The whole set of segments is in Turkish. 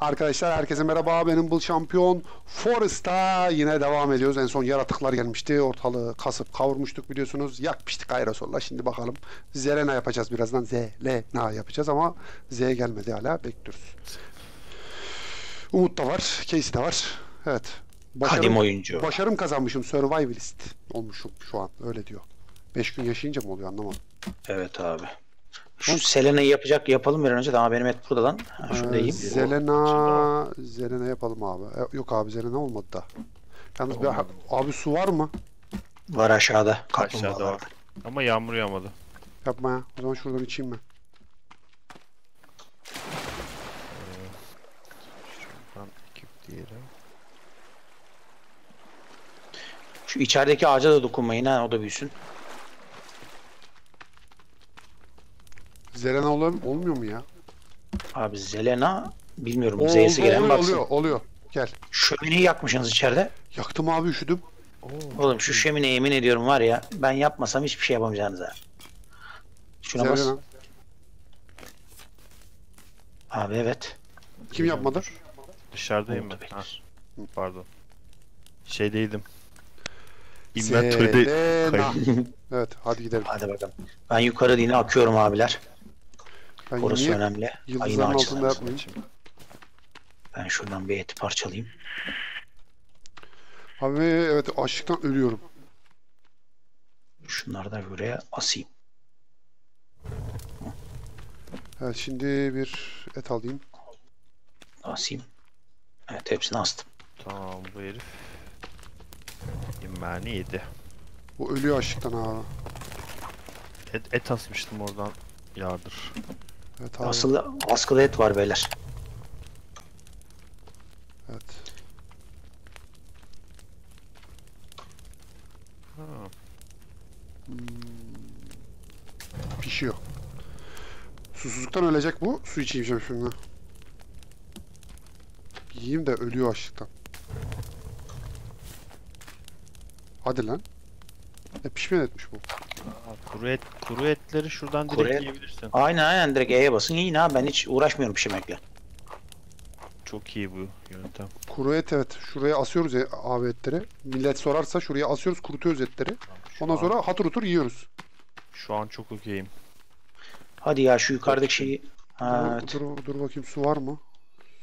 Arkadaşlar herkese merhaba. Benim Bul Şampiyon Forest'a yine devam ediyoruz. En son yaratıklar gelmişti. Ortalığı kasıp kavurmuştuk biliyorsunuz. Yakmıştık aerosolla. Şimdi bakalım. Zelena yapacağız birazdan. Zelena yapacağız ama Z gelmedi hala. Bekliyoruz. Umut da var. Casey de var. Evet. Kadim oyuncu. Başarım kazanmışım. Survivalist olmuşum şu an. Öyle diyor. 5 gün yaşayınca mı oluyor anlamadım. Evet abi. Şu Selena'yı yapacak yapalım bir an önce. Ama benim et burada lan. Ha, şurada Ee, yiyeyim. Zelena Zelena yapalım abi. E, Yok abi Zelena olmadı da. Yalnız bir, Olmadı. abi su var mı? Var aşağıda. Aşağıda var. var. Ama yağmur yağmadı. Yapma ya. O zaman şuradan içeyim ben. Şuradan ekip diyelim. Şu içerideki ağaca da dokunmayın ha. O da büyüsün. Zelena ol olmuyor mu ya? Abi Zelena bilmiyorum. Oo, Z'si gelen oluyor, baksın. oluyor, oluyor. Gel. Şömineyi yakmışsınız içeride. Yaktım abi üşüdüm. Oğlum şu şömine yemin ediyorum var ya. Ben yapmasam hiçbir şey yapamayacaksınız ha. Şuna bas. Zelena. Abi evet. Kim yapmadı? Dışarıdayım ben. be. Ha, pardon. Şeydeydim. Inventory'de Zelena. kayıp. evet hadi gidelim. Hadi bakalım. Ben yukarı yine akıyorum abiler. Ben Orası niye önemli. Ayın yıldızların altında açıları. yapmayayım? Ben şuradan bir eti parçalayayım. Abi evet açlıktan ölüyorum. Şunları da buraya asayım. Evet şimdi bir et alayım. Asayım. Evet hepsini astım. Tamam bu herif. Yemeğini yedi. Bu ölüyor açlıktan abi. Et, et asmıştım oradan yardır. Evet abi. Asıl askılı et var beyler. Evet. Ha, Pişiyor. Susuzluktan ölecek bu. Su içeyim şimdi. Yiyeyim de ölüyor açlıktan. Hadi lan. E pişmen etmiş bu. Kuru et kuru etleri şuradan Kuru direkt et. yiyebilirsin. Aynen aynen direkt E'ye basın yiyin ha ben hiç uğraşmıyorum pişirmekle. Çok iyi bu yöntem. Kuru et evet. Şuraya asıyoruz ya abi etleri. Millet sorarsa şuraya asıyoruz kurutuyoruz etleri. Şu Ondan an- sonra hatır hutur yiyoruz. şu an çok okeyim. Hadi ya şu yukarıdaki şeyi. Ha, dur, evet. dur, dur bakayım su var mı?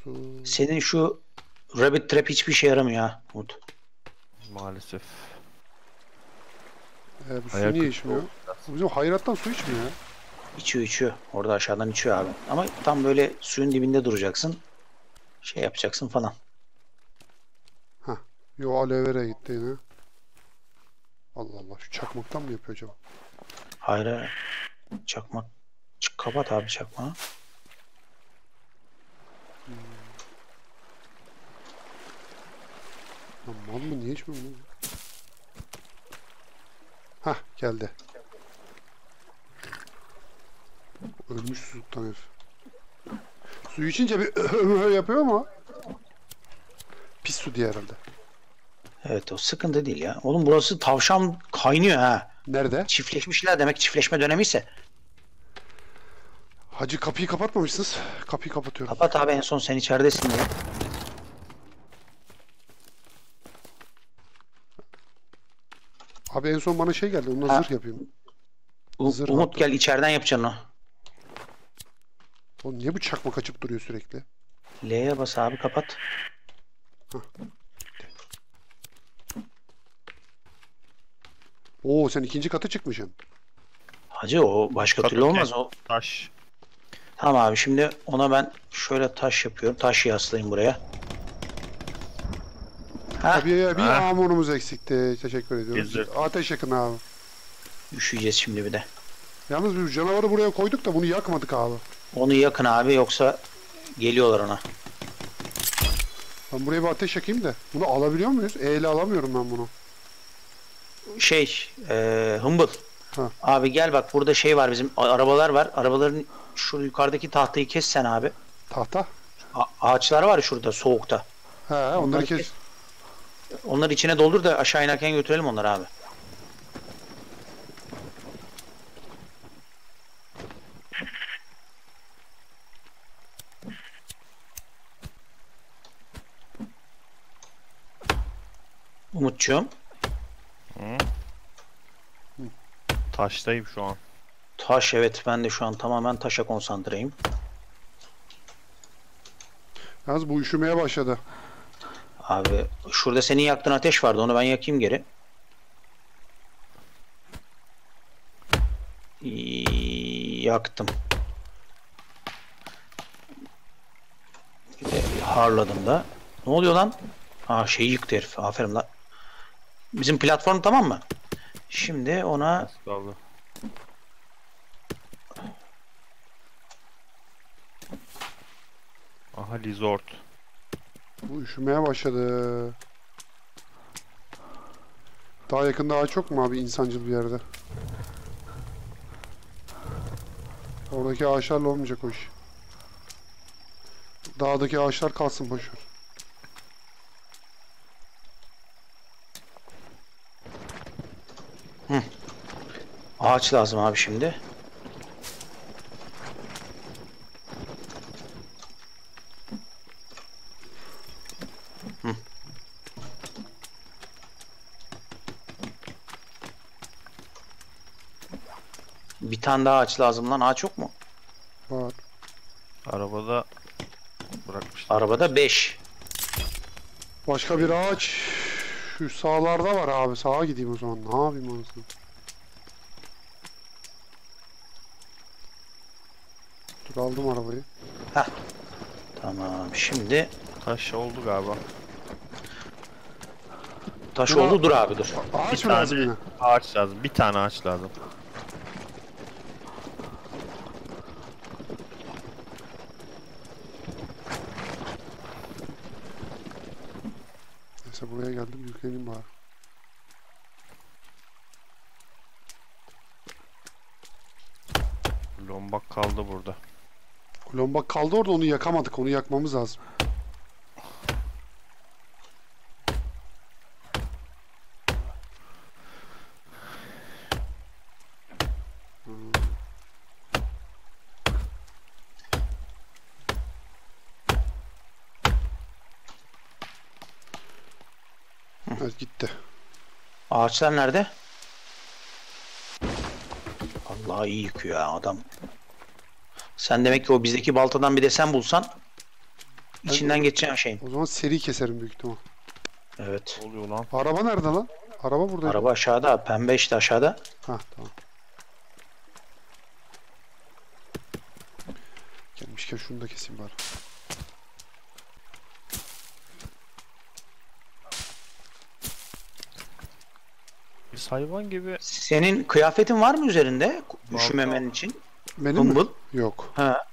Su. Senin şu Rabbit Trap hiçbir şey yaramıyor ha Umut. Maalesef. E, bu su Ayak niye içmiyor? Bu bizim hayrattan su içmiyor ya. İçiyor içiyor. Orada aşağıdan içiyor abi. Ama tam böyle suyun dibinde duracaksın. Şey yapacaksın falan. Yo aloe vera gitti yine. Allah Allah şu çakmaktan mı yapıyor acaba? Hayır hayır. Çakmak. Çık, kapat abi çakmağı. Lan mal mı niye içmiyor bunu? Hah geldi. Ölmüş susuzluktan herif. Suyu içince bir yapıyor ama pis su diye herhalde. Evet o sıkıntı değil ya. Oğlum burası tavşan kaynıyor ha. Nerede? Çiftleşmişler demek çiftleşme dönemi ise. Hacı kapıyı kapatmamışsınız. Kapıyı kapatıyorum. Kapat abi en son sen içeridesin diye. Abi en son bana şey geldi. Onunla Ha. zırh yapayım. U- Zırh Umut attı. gel içeriden yapacaksın o. Oğlum niye bu çakmak açıp duruyor sürekli? L'ye bas abi kapat. Oo sen ikinci katı çıkmışsın. Hacı o başka Kat- türlü olmaz o. Taş. Tamam abi şimdi ona ben şöyle taş yapıyorum. Taş yaslayayım buraya. Ha, Tabii ya, bir Ha. amonumuz eksikti. Teşekkür ediyoruz. Güzel. Ateş yakın abi. üşüyeceğiz şimdi bir de. Yalnız biz canavarı buraya koyduk da bunu yakmadık abi. Onu yakın abi yoksa geliyorlar ona. Ben buraya bir ateş yakayım da. Bunu alabiliyor muyuz? E ile alamıyorum ben bunu. Şey, e, Humble. Ha. Abi gel bak burada şey var bizim arabalar var. Arabaların şu yukarıdaki tahtayı kes sen abi. Tahta. A- ağaçlar var şurada soğukta. He onları Onları kes. kes. Onları içine doldur da aşağı inerken götürelim onları abi. Umutçuğum. Hı? Taştayım şu an. Taş evet ben de şu an tamamen taşa konsantreyim. Yalnız bu üşümeye başladı. Abi şurada senin yaktığın ateş vardı onu ben yakayım geri. İyi, Yaktım. Bir de harladım da. Ne oluyor lan? Aa şeyi yıktı herif. Aferin lan. Bizim platform tamam mı? Şimdi ona kaldı. Aha resort. Bu üşümeye başladı. Daha yakında ağaç yok mu abi insancıl bir yerde? Oradaki ağaçlarla olmayacak o iş. Dağdaki ağaçlar kalsın boşver. Ağaç lazım abi şimdi. Hı. Bir tane daha ağaç lazım lan. Ağaç yok mu? Var. Arabada bırakmışlar. Arabada 5. Başka bir ağaç şu sağlarda var abi. Sağa gideyim o zaman. Ne yapayım anasını? Dur aldım arabayı. Tamam. Şimdi Taş oldu galiba. taş Dur oldu. abi. Dur abi dur. Ağaç Bir lazım tane- yine? Ağaç lazım. Bir tane ağaç lazım. Neyse buraya yükleneyim bari. Lombak kaldı burada. Lombak kaldı orada onu yakamadık. Onu yakmamız lazım. Hmm. Evet gitti. Ağaçlar nerede? Allah iyi yıkıyor ya adam. Sen demek ki o bizdeki baltadan bir desen bulsan içinden geçeceğin şeyin. O zaman seri keserim büyük ihtimal. Evet. Ne oluyor lan? Araba nerede lan? Araba burada. Araba aşağıda. Pembe işte aşağıda. Ha tamam. Gelmişken şunu da keseyim bari. Hayvan gibi Senin kıyafetin var mı üzerinde? Üşümemen için. Benim mi? Yok. Ha.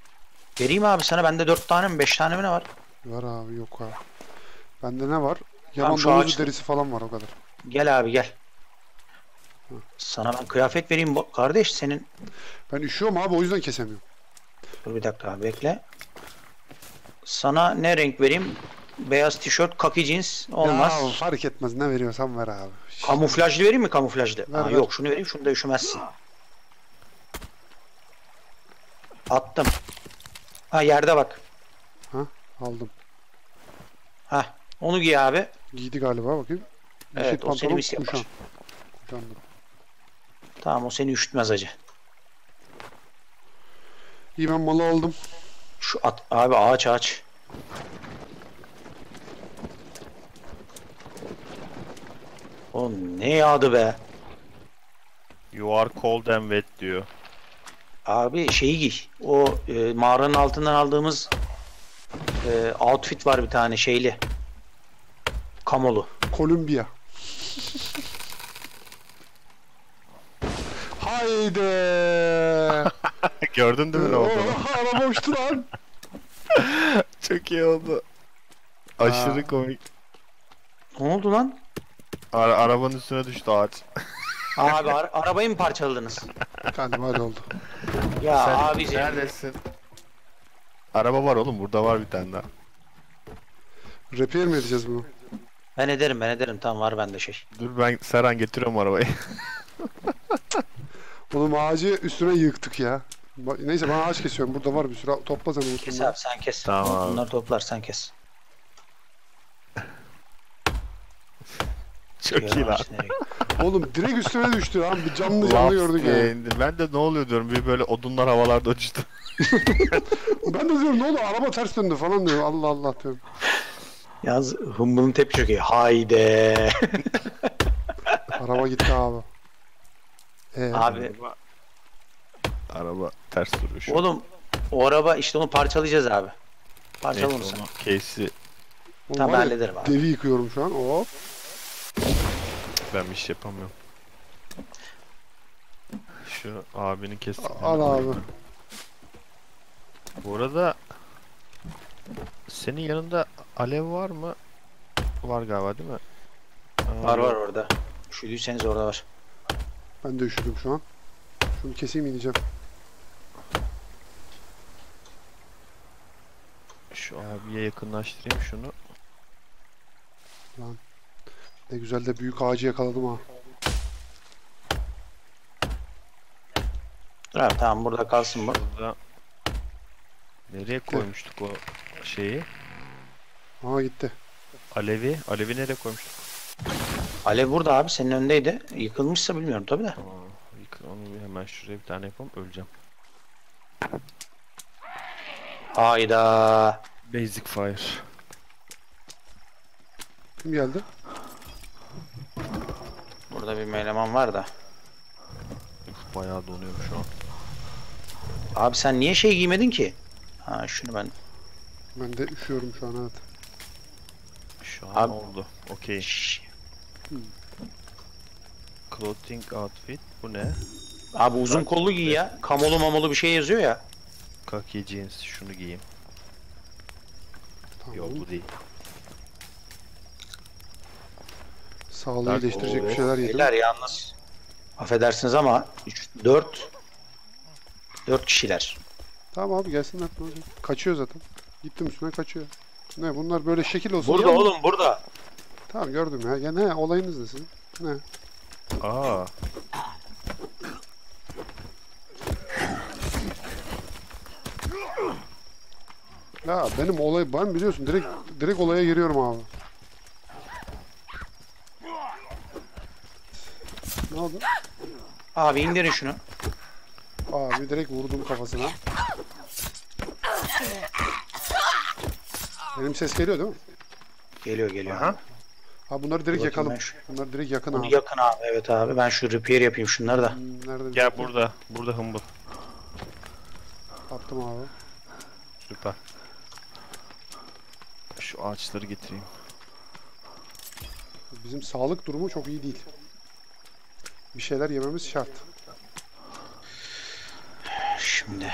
Vereyim abi sana. Bende 4 tane mi 5 tane mi ne var? Var abi yok abi. Bende ne var? Şu domuzu ağaçta- derisi falan var o kadar. Gel abi gel. Sana ben kıyafet vereyim kardeş senin. Ben üşüyorum abi o yüzden kesemiyorum. Dur bir dakika abi bekle. Sana ne renk vereyim? Beyaz tişört, kaki jeans olmaz. Ya fark etmez ne veriyorsan ver abi. Kamuflajlı vereyim mi kamuflajlı? Ver, Ha, ver. Yok şunu vereyim şunu da üşümezsin. Attım. Ha yerde bak. Aldım. Ha onu giy abi. Giydi galiba bakayım. Evet, Yeşil o seni mis yapar. kuşan. Kuşandım. Tamam o seni üşütmez acı. İyi ben malı aldım. Şu at abi ağaç ağaç. O ne yağdı be. you are cold and wet diyor. Abi şeyi giy. O e, mağaranın altından aldığımız e, outfit var bir tane şeyli. Kamolu. Kolombiya. Haydi. Gördün değil mi ne olduğunu? Araba uçtu lan. Çok iyi oldu. Aşırı Aa. komik. Ne oldu lan? Ara- arabanın üstüne düştü ağaç. Abi ara- arabayı mı parçaladınız? Galiba öyle oldu. Ya Sen abicim. neredesin? Araba var oğlum burada var bir tane daha. Repair mi edeceğiz bunu? Ben ederim ben ederim. Tamam var bende şey. Dur ben Serhan getiriyorum arabayı. Oğlum ağacı üstüne yıktık ya. Ba- Neyse ben ağaç kesiyorum. Burada var bir sürü. Topla sen Kes onu. abi sen kes. Tamam abi. Bunları toplar sen kes. Çok iyi lan. Oğlum direkt üstüme düştü lan. Bir canlı canlı gördük ya. indi. Ben de ne oluyor diyorum. Bir böyle odunlar havalarda uçtu. Ben de diyorum ne oldu araba ters döndü falan diyor. Allah Allah diyorum. Yalnız Humble'ın tepki çok iyi. Hayde. Araba gitti abi. Ee, Abi Araba ters duruyor şu an. oğlum o araba işte onu parçalayacağız abi. Parçala onu Neyse sen. onu case'i Tamam hallederim abi. Devi yıkıyorum şu an. Hop. Ben bir şey yapamıyorum. Şu abinin kesin. Al abi. Bu arada senin yanında alev var mı? Var galiba değil mi? Aa, Var var orada. Üşüdüyseniz orada var. Ben de üşüdüm şu an. Şunu keseyim ineceğim. Şu abiye yakınlaştırayım şunu. Ne güzel de büyük ağacı yakaladım ha. Abi tamam burada kalsın bu. Burada nereye koymuştuk o şeyi? Aa gitti. Alevi. Alevi nereye koymuştuk? Alev burada abi senin önündeydi. Yıkılmışsa bilmiyorum tabi de. Onu hemen şuraya bir tane yapalım öleceğim. Hayda. Basic fire. Kim geldi? Burada bir eleman var da. Uf, bayağı donuyorum şu an. Abi sen niye şey giymedin ki? Ha şunu ben. Ben de üşüyorum şu an evet. Şu an Abi- oldu. Okey. Şşş. Clothing outfit. Bu ne? Abi uzun kollu giy ya. Kamolu mamolu bir şey yazıyor ya. Kaki jeans. Şunu giyeyim. Tamam. Yok bu değil. Sağlığı Bak, iyileştirecek bir şeyler yedim. Beyler yalnız. Affedersiniz ama 3 4 4 kişiler. Tamam abi gelsinler. Kaçıyor zaten. Gittim üstüne kaçıyor. Ne bunlar böyle şekil olsun. Burada oğlum burada. Tamam gördüm ya. ya ne olayınız ne sizin? Ne? Aa. Ya benim olay ben biliyorsun direkt direkt olaya giriyorum abi. Ne oldu? Abi indirin şunu. Abi direkt vurdum kafasına. Benim ses geliyor değil mi? Geliyor geliyor. Aha. Ha bunları direkt Bakayım yakalım. ben şu- Bunlar direkt yakın Bunu abi. yakın abi evet abi. Ben şu repair yapayım şunları da. Hmm, Nerede? Gel burada. Burada humble. Attım abi. Süper. Şu ağaçları getireyim. Bizim sağlık durumu çok iyi değil. Bir şeyler yememiz şart. Şimdi.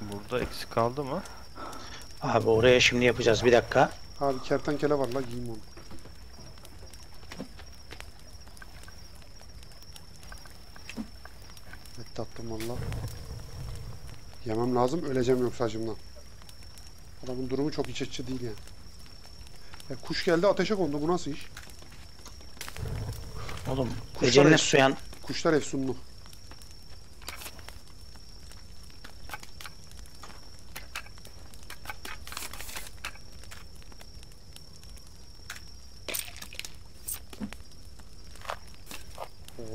Burada eksik kaldı mı? Abi oraya şimdi yapacağız bir dakika. Abi kertenkele var la yiyeyim onu. Et tattım valla. Yemem lazım öleceğim yoksa acımdan. Adamın durumu çok iç açıcı değil yani. Ya kuş geldi ateşe kondu bu nasıl iş? Oğlum Kuşlar eceline suyan Kuşlar efsunlu.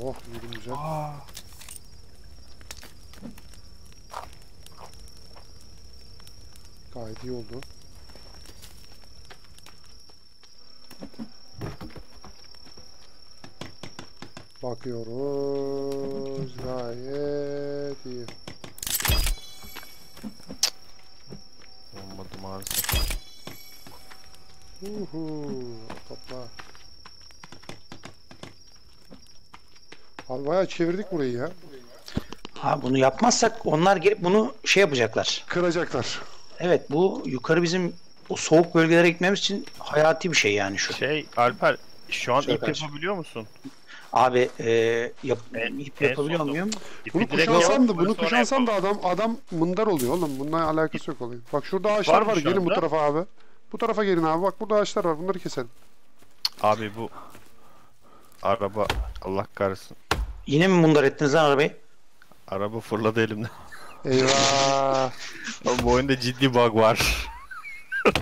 Oh yedim güzel. Gayet iyi oldu. Bakıyoruz. Gayet iyi. Olmadı maalesef. Uhu, topla. Abi bayağı çevirdik burayı ya. Ha bunu yapmazsak onlar gelip bunu şey yapacaklar. Kıracaklar. Evet bu yukarı bizim o soğuk bölgelere gitmemiz için hayati bir şey yani şu. Şey Alper şu an Şöyle ip karşı. yapabiliyor musun? Abi e, yap, En- ip en yapabiliyor sonda- muyum? İpi Bunu direkt kuşansam yap, da bunu sonra kuşansam da adam adam mındar oluyor oğlum. Bununla alakası yok oluyor. Bak şurada ağaçlar Var mı var. şu Gelin bu anda? tarafa abi. Bu tarafa gelin abi. Bak burada ağaçlar var. Bunları keselim. Abi bu araba Allah kahretsin. Yine mi mundar ettiniz lan arabayı? Araba fırladı elimden. Eyvah. Ama bu oyunda ciddi bug var.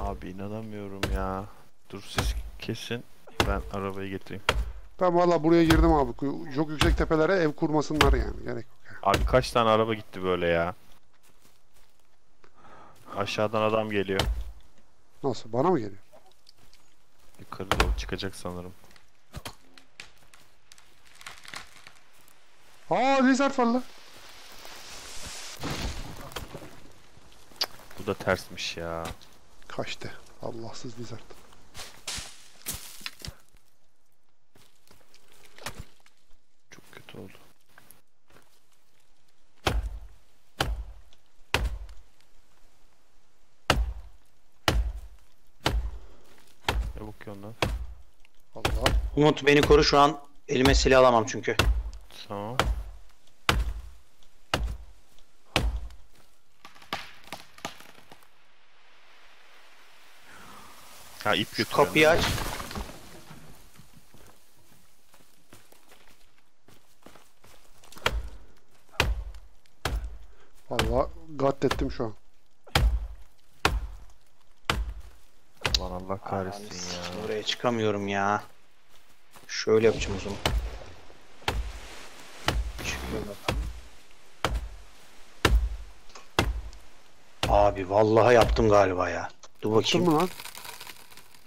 Abi inanamıyorum ya. Dur siz kesin. Ben arabayı getireyim. Ben valla buraya girdim abi. Çok yüksek tepelere ev kurmasınlar yani. Gerek yok. Abi kaç tane araba gitti böyle ya? Aşağıdan adam geliyor. Nasıl? Bana mı geliyor? Yukarı doğru çıkacak sanırım. Aa Lizard var lan. Bu da tersmiş ya. Kaçtı. Allahsız Lizard. Çok kötü oldu. Ne bakıyorsun lan? Allah. Umut beni koru şu an elime silah alamam çünkü. Tamam. Ha ip götürüyor. Kapıyı aç. Valla gattettim şu an. Lan Allah kahretsin ya. Oraya çıkamıyorum ya. Şöyle yapacağım o zaman. Abi vallahi yaptım galiba ya. Dur bakayım. mi lan?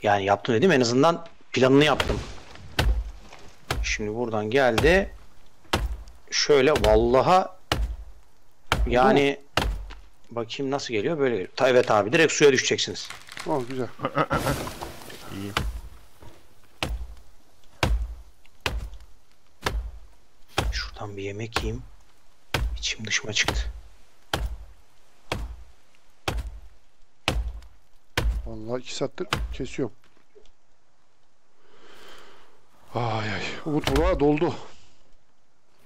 Yani yaptım dedim en azından planını yaptım. Şimdi buradan geldi. Şöyle vallaha yani bakayım nasıl geliyor böyle geliyor. Evet abi direkt suya düşeceksiniz. Oh güzel. İyi. Bir yemek yiyeyim. İçim dışıma çıktı. Vallahi iki saattir kesiyorum. Ay ay. Umut bura doldu.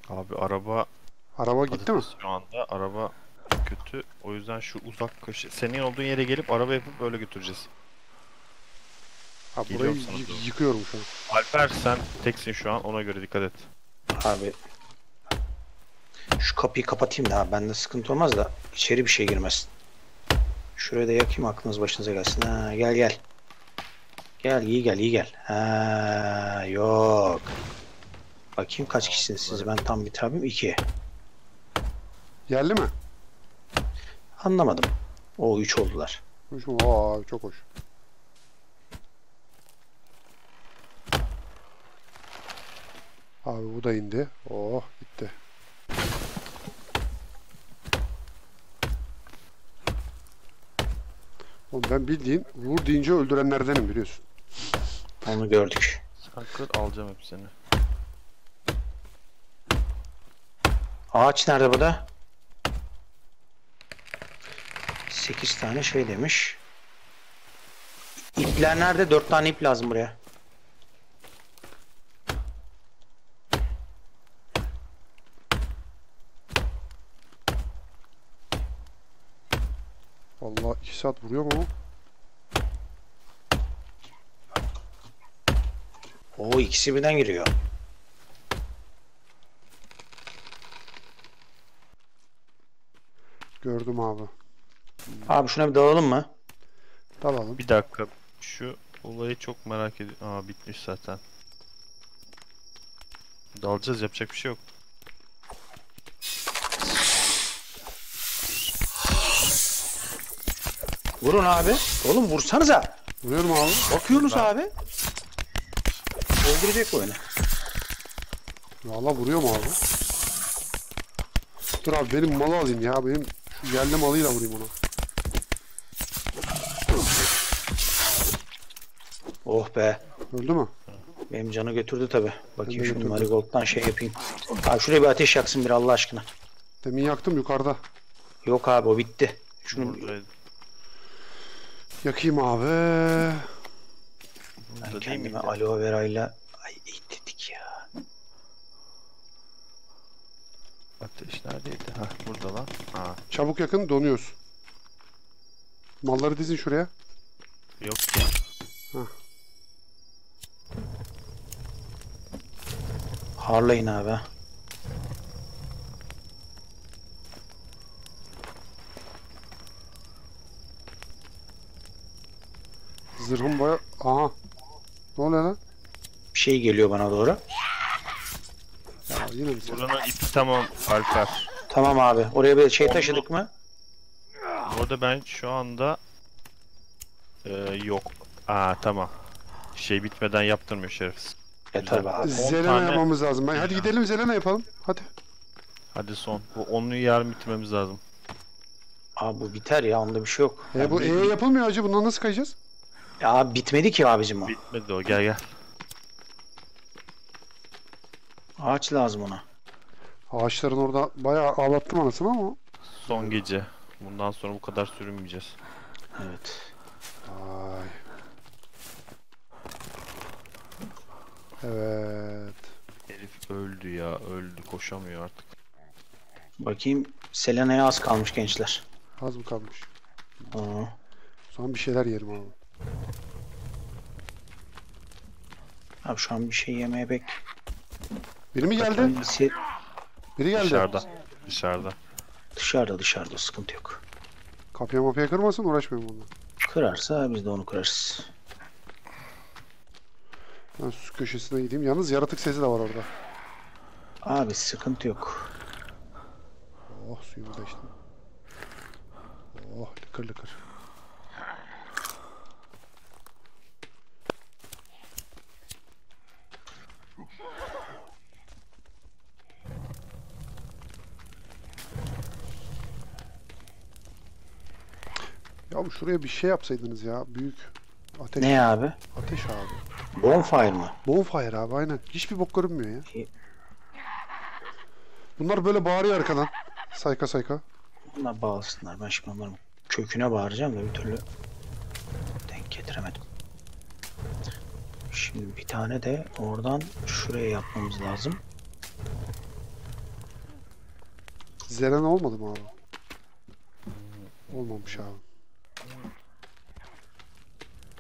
Abi araba Araba gitti mi? şu anda. Araba kötü. O yüzden şu uzak köşe. Senin olduğun yere gelip araba yapıp böyle götüreceğiz. Ha, burayı Geliyorum sana yı- doğru. yıkıyorum şu an. Alper sen teksin şu an ona göre dikkat et. Abi şu kapıyı kapatayım da bende sıkıntı olmaz da içeri bir şey girmesin. Şuraya da yakayım aklınız başınıza gelsin. Ha, gel gel. Gel iyi gel iyi gel. Ha, yok. Bakayım kaç kişisiniz siz ben tam bir tabim iki. Yerli mi? Anlamadım. O üç oldular. Hoş mu? Aa çok hoş. Abi bu da indi. Oh gitti. Oğlum ben bildiğin vur deyince öldürenlerdenim biliyorsun. Onu gördük. Sen kır alacağım hepsini. Ağaç nerede bu da? 8 tane şey demiş. İpler nerede? 4 tane ip lazım buraya. Vallahi iki saat vuruyor mu? Oo ikisi birden giriyor. Gördüm abi. Abi şuna bir dalalım mı? Dalalım. Bir dakika. Şu olayı çok merak ediyorum. Aa bitmiş zaten. Dalacağız yapacak bir şey yok. Vurun abi. Oğlum vursanıza. Vuruyorum abi. Bakıyorsunuz abi. Öldürecek beni. Valla vuruyor mu abi? Dur abi benim malı alayım ya. Benim şu yerli malıyla vurayım ona. Oh be. Öldü mü? Benim canı götürdü tabi. Bakayım Ben götürdüm. marigold'dan şey yapayım. Abi şuraya bir ateş yaksın bir Allah aşkına. Demin yaktım yukarıda. Yok abi o bitti. Şunu Buradaydı. Yakayım abi. ben kendime aloe verayla ay dedik ya. Ateş neredeydi? Ha burada lan. Ha Çabuk yakın donuyoruz. Malları dizin şuraya. yok ya. Harlayın abi. Zırhım baya... Aha. Ne oluyor lan? Bir şey geliyor bana doğru. Ya yine mi sen? Buranın ipi tamam Alper. Tamam abi. Oraya bir şey taşıdık mı? Orada ben şu anda Ee, yok. Aa tamam. Şey bitmeden yaptırmıyor şerefsiz. E tabi abi. Zelena tane- yapmamız lazım. Ben, hadi gidelim Zelena yapalım. Hadi. Hadi son. Bu onluyu yarın bitirmemiz lazım. Abi bu biter ya onda bir şey yok. E bu E yapılmıyor acı. Bundan nasıl kayacağız? Ya bitmedi ki abicim o. Bitmedi o gel gel. Ağaç lazım ona. Ağaçların orada bayağı ağlattım anasını ama. Son gece. Bundan sonra bu kadar sürünmeyeceğiz. Evet. Ay. Evet. Herif öldü ya öldü koşamıyor artık. Bakayım Selena'ya az kalmış gençler. Az mı kalmış? Aa, O zaman bir şeyler yerim abi. Abi şu an bir şey yemeye bek. Biri mi geldi? Se- Biri geldi. Dışarıda. Dışarıda. Dışarıda dışarıda sıkıntı yok. Kapıya mapıya kırmasın uğraşmayayım onunla. Kırarsa biz de onu kırarız. Ben su köşesine gideyim. Yalnız yaratık sesi de var orada. Abi sıkıntı yok. Oh suyumu da içtim. Oh lıkır lıkır. Ya bu şuraya bir şey yapsaydınız ya. Büyük ateş. Ne abi? Ateş abi. Bonfire mı? Bonfire abi aynen. Hiçbir bok görünmüyor ya. Bunlar böyle bağırıyor arkadan. Sayka sayka. Bunlar bağlasınlar. Ben şimdi onların köküne bağıracağım da bir türlü denk getiremedim. Şimdi bir tane de oradan şuraya yapmamız lazım. Zelen olmadı mı abi? Olmamış abi.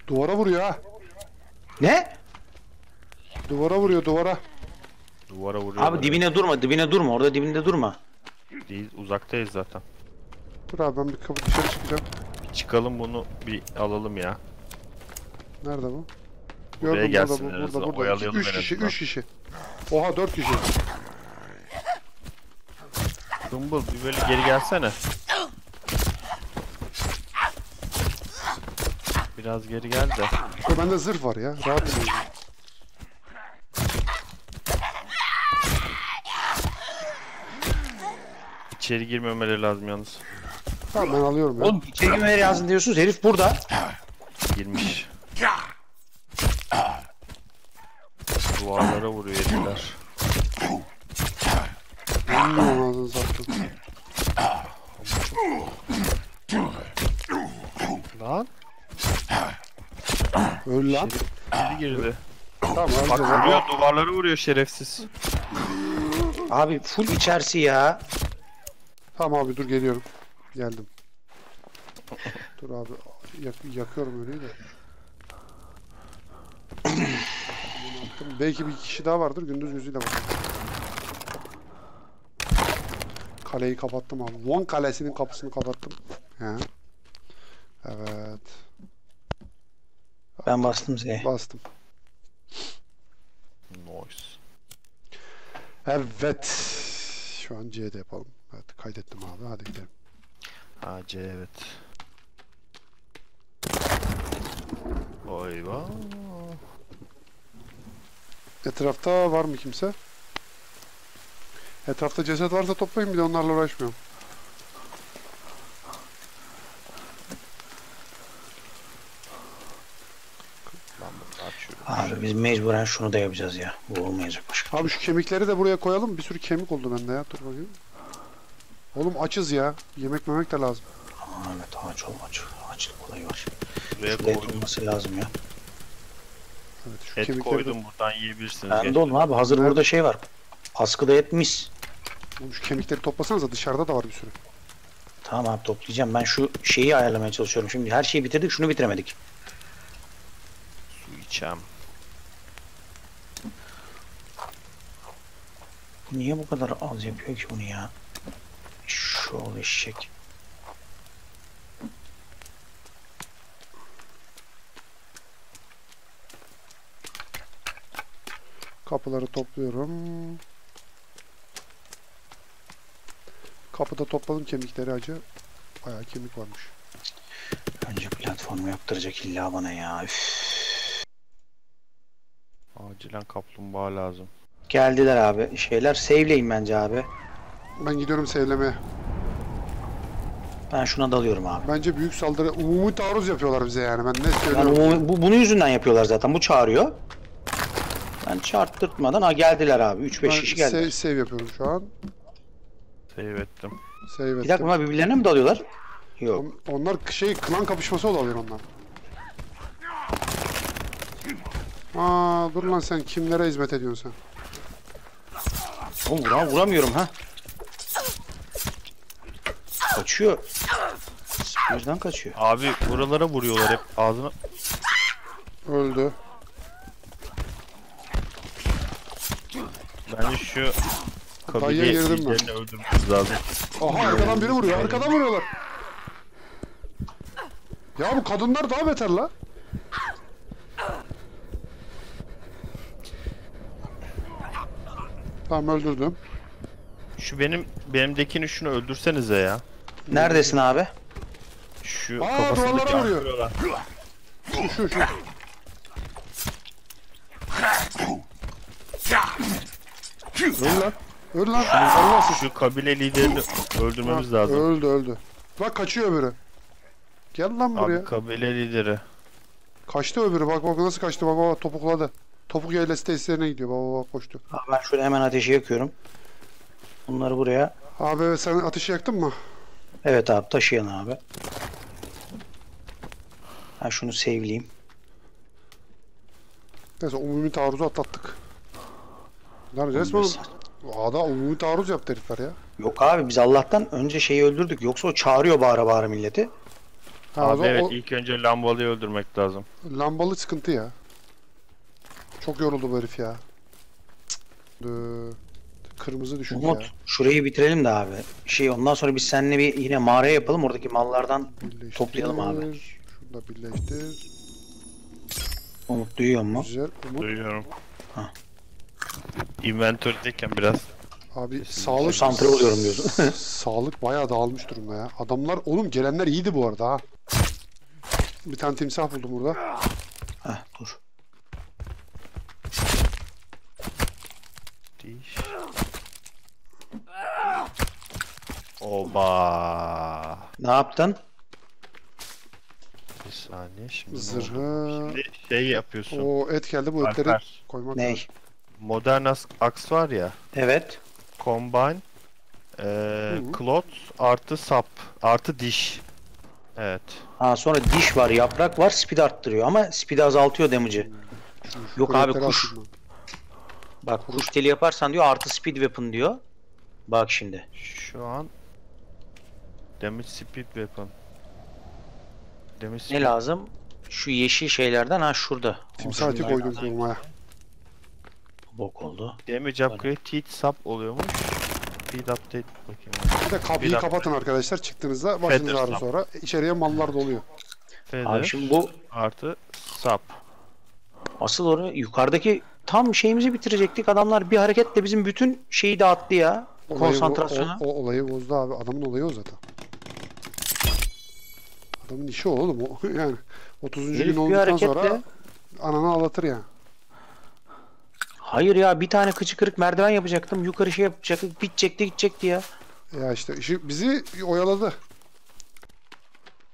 Duvara vuruyor ha. Ne? Duvara vuruyor duvara. Duvara vuruyor. Abi dibine durma, dibine durma. Orada dibinde durma. Değil uzaktayız zaten. Dur abi ben bir kapı dışarı çıkacağım. Bir çıkalım bunu bir alalım ya. Nerede bu? Buraya Gördüm gelsin burada, en bu, azından, burada, burada. oyalayalım 3 en kişi, azından. 3 kişi. Oha 4 kişi. Dumble bir böyle geri gelsene. Biraz geri gel de. Ya bende zırh var ya. Rahat edin. İçeri girmemeleri lazım yalnız. Tamam ben alıyorum ya. Oğlum içeri girmeleri lazım diyorsunuz. Herif burada. Girmiş. Duvarlara vuruyor herifler. Bilmiyorum ağzını sattım. Lan. Öl lan. Biri girdi. Tamam Bak vuruyor duvarlara vuruyor şerefsiz. Abi full içerisi ya. Tamam abi dur geliyorum. Geldim. Dur abi yak yakıyorum öyle de. Belki bir kişi daha vardır gündüz gözüyle bakalım. Kaleyi kapattım abi. Von kalesinin kapısını kapattım. He. Evet. Ben bastım Z'ye. Bastım. Noise. Evet. Şu an C'de yapalım. Evet kaydettim abi. Hadi gidelim. Ha C evet. Oy vah. Etrafta var mı kimse? Etrafta ceset varsa toplayın bir de onlarla uğraşmıyorum. Lan bunu açıyorum. Abi biz mecburen şunu da yapacağız ya. Bu olmayacak başka. Abi şu kemikleri de buraya koyalım. Bir sürü kemik oldu bende ya. Dur bakayım. Oğlum açız ya. Yemek memek de lazım. Aman evet aç ol aç. Aç olayı var. Buraya Şurada et koydum. olması lazım ya. Evet şu Et kemikleri de... koydum buradan yiyebilirsiniz. Ben de oğlum abi hazır Nerede? burada şey var. Askıda et mis. Oğlum şu kemikleri toplasanıza dışarıda da var bir sürü. Tamam abi toplayacağım. Ben şu şeyi ayarlamaya çalışıyorum. Şimdi her şeyi bitirdik şunu bitiremedik. Su içem. Niye bu kadar az yapıyor ki bunu ya? Şu ol eşek. Kapıları topluyorum. Kapıda topladım kemikleri acı. Bayağı kemik varmış. Önce platformu yaptıracak illa bana ya. Üf. Acilen kaplumbağa lazım. Geldiler abi. Şeyler save'leyin bence abi. Ben gidiyorum sevlemeye. Ben şuna dalıyorum abi. Bence büyük saldırı umumi taarruz yapıyorlar bize yani. Ben ne Yani söylüyorum? umumi- bu, bunun yüzünden yapıyorlar zaten. Bu çağırıyor. Ben çarptırtmadan ha geldiler abi. 3-5 Ben kişi geldiler. save, save yapıyorum şu an. Save ettim. Save Bir ettim. dakika bunlar birbirlerine mi dalıyorlar? Yok. On- Onlar şey klan kapışması olabilir onlar. Aa dur lan sen kimlere hizmet ediyorsun sen? Oğlum vura, vuramıyorum ha. Kaçıyor. Spear'dan kaçıyor. Abi buralara vuruyorlar hep ağzına. Öldü. Bence şu kabile Dayıya girdim ben. liderini öldürmemiz lazım. Aha arkadan biri vuruyor. Arkadan vuruyorlar. Ya bu kadınlar daha beter la. Tamam öldürdüm. Şu benim benimdekini şunu öldürsenize ya. Neredesin abi? Şu Aa, kafasındaki duvarlara vuruyor. vuruyorlar. Şu şu şu. Öl lan. Öl lan. Allah'sız. Şu kabile liderini öldürmemiz Ha, lazım. Öldü öldü. Bak kaçıyor öbürü. Gel lan buraya. Abi kabile lideri. Kaçtı öbürü. Bak bak nasıl kaçtı. Bak bak topukladı. Topuk yaylası tesislerine gidiyor. Bak bak koştu. Abi ben şöyle hemen ateşi yakıyorum. Bunları buraya. Abi sen ateşi yaktın mı? Evet abi taşıyan abi. Ha şunu save'leyeyim. Neyse umumi taarruzu atlattık. Lan resmen Ada umumi taarruz yaptı herifler ya. Yok abi biz Allah'tan önce şeyi öldürdük. Yoksa o çağırıyor bağıra bağıra milleti. Ha, Abi evet o ilk önce lambalıyı öldürmek lazım. lambalı sıkıntı ya. Çok yoruldu bu herif ya. Cık. Kırmızı düşük Umut ya. şurayı bitirelim de abi. Şey ondan sonra biz seninle bir yine mağara yapalım. Oradaki mallardan Birleştir. toplayalım abi. Şunu da birleştir. Umut duyuyor mu? Güzel. Umut. Duyuyorum. Ha. Inventory'deyken biraz Abi sağlık. Konsantre oluyorum diyorsun. sağlık bayağı dağılmış durumda ya. Adamlar oğlum gelenler iyiydi bu arada ha. Bir tane timsah buldum burada. Heh dur. Diş. Oba. Ne yaptın? Bir saniye şimdi. ne oldu? Zırhı. Şimdi şey yapıyorsun. O et geldi bu etleri Alper, koymak lazım. Ney? modern as- aks var ya. Evet. Combine. Eee Hı. Cloth artı sap artı diş. Evet. Ha sonra diş var, yaprak var, speed arttırıyor ama speed azaltıyor damage'ı. Şu- şu Yok abi, etleri kuş. atayım Bak kuş teli yaparsan diyor artı speed weapon diyor. Bak şimdi. Şu an Damage Speed Weapon. Damage Ne speed- lazım? Şu yeşil şeylerden ha şurada. ben. Timsah eti koydum korumaya. Bok oldu. Damage upgrade teeth sap oluyormuş. Speed update bakayım. Bir de kapıyı dakika. kapatın arkadaşlar çıktığınızda başınız Feather ağrır sap. sonra. İçeriye mallar doluyor. Feather Abi şimdi bu artı sap. asıl oraya yukarıdaki tam şeyimizi bitirecektik. Adamlar bir hareketle bizim bütün şeyi dağıttı ya. Olayı, Konsantrasyonu. O, o, olayı bozdu abi. Adamın olayı o zaten. Adamın işi o oğlum. O, yani 30. Herif gün bir olduktan hareketle sonra ananı ağlatır ya. hayır ya bir tane kıçı kırık merdiven yapacaktım. Yukarı şey yapacaktık. Bitecekti gidecekti ya. Ya işte işi, bizi oyaladı.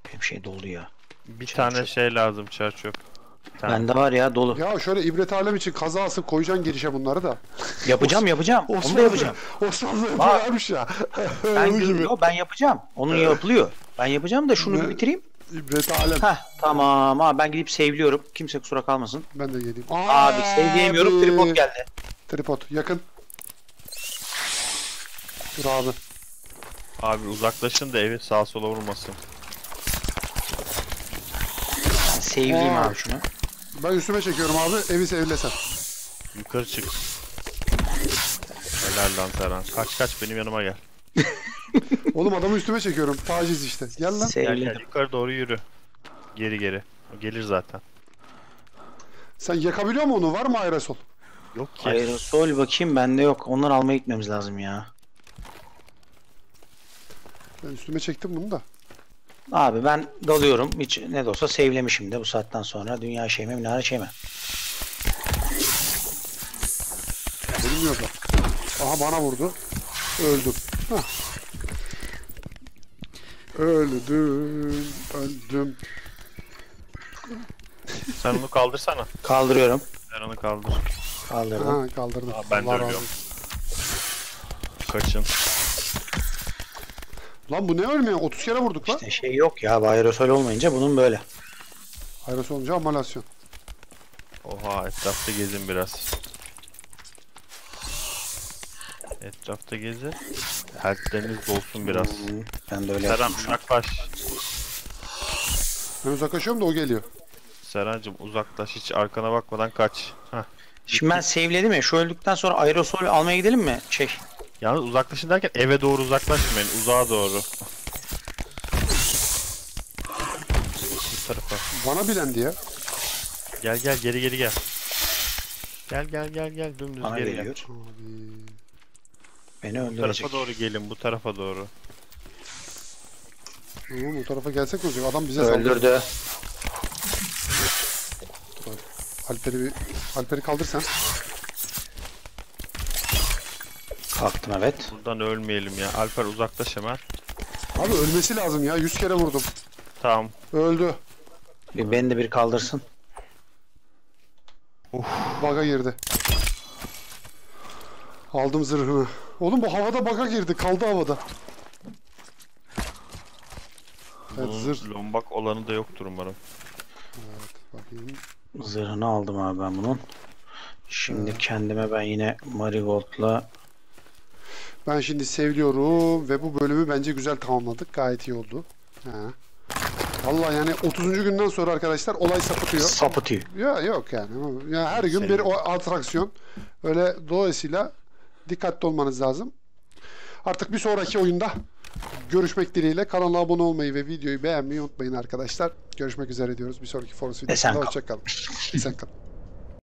Hep şey dolu ya. Bir Çer tane çöp. şey lazım çerçöp. Tane. Bende var ya dolu. Ya şöyle ibret alem için kaza asıp koyacaksın girişe bunları da. Yapacağım yapacağım. Onu da yapacağım. Osmanlı yapıyormuş ya. Ben, gibi. Yo, ben yapacağım. Onun yapılıyor. Ben yapacağım da şunu Ne? bir bitireyim. İbret alem. Heh tamam abi ben gidip save'liyorum. Kimse kusura kalmasın. Ben de geleyim. Abi save'leyemiyorum. Tripod geldi. Tripod yakın. Dur abi. Abi uzaklaşın da evi sağa sola vurmasın. Save'leyeyim Aa. abi şunu. Ben üstüme çekiyorum abi. Evi sevlesen. Yukarı çık. Helal lan Serhan. Kaç kaç benim yanıma gel. Oğlum adamı üstüme çekiyorum. Taciz işte. Gel lan. Gel gel yukarı doğru yürü. Geri geri. O gelir zaten. Sen yakabiliyor mu onu? Var mı aerosol? Yok ki. Aerosol bakayım bende yok. Onları almaya gitmemiz lazım ya. Ben üstüme çektim bunu da. Abi ben dalıyorum. Hiç ne de olsa save'lemişim de bu saatten sonra. Dünya şeyme, minare şeyme. Benim yok. Aha bana vurdu. Öldüm. Hah. Öldüm. Öldüm. Sen onu kaldırsana. Kaldırıyorum. Sen onu kaldır. Kaldırdım. Ha kaldırdım. Aa, ben de Allah razı ölüyorum. olsun. Kaçın. Lan bu ne ölmüyor? 30 kere vurduk lan. İşte şey yok ya. Bu aerosol olmayınca bunun böyle. Ayrısı olunca amalasyon. Oha etrafta gezin biraz. Etrafta gezin. Health'leriniz dolsun biraz. Hmm, ben de öyle yaptım. uzaklaş. Ben uzaklaşıyorum da o geliyor. Serhancığım uzaklaş hiç arkana bakmadan kaç. Heh. Şimdi ben save'ledim ya. Şu öldükten sonra aerosol almaya gidelim mi? Şey. Yalnız uzaklaşın derken eve doğru uzaklaşmayın. Uzağa doğru. Bu tarafa. Bana bilendi ya. Gel gel geri geri gel. Gel gel gel gel dümdüz Bana geri geliyor. Abi. Beni gel. Bu öldürecek. tarafa doğru gelin bu tarafa doğru. Oğlum o tarafa gelsek olacak? Adam bize saldırdı. Öldürdü. Alper'i bir... Alper'i kaldır sen. Kalktım evet. Buradan ölmeyelim ya. Alper uzaklaş hemen. Abi ölmesi lazım ya. 100 kere vurdum. Tamam. Öldü. Bir beni de bir kaldırsın. Baga girdi. Aldım zırhını. Oğlum bu havada baga girdi. Kaldı havada. Evet, Bunun zırh. lombak olanı da yoktur umarım. Bakayım. Zırhını aldım abi ben bunun. Şimdi kendime ben yine Marigold'la Ben şimdi seviyorum ve bu bölümü bence güzel tamamladık. Gayet iyi oldu. Ha. Vallahi yani 30. günden sonra arkadaşlar olay sapıtıyor. sapıtıyor. Ya yok yani. Ya her gün bir o atraksiyon. Öyle dolayısıyla dikkatli olmanız lazım. Artık bir sonraki oyunda görüşmek dileğiyle kanala abone olmayı ve videoyu beğenmeyi unutmayın arkadaşlar. Görüşmek üzere diyoruz. Bir sonraki Esen videosunda kal. hoşçakalın. Esen kalın.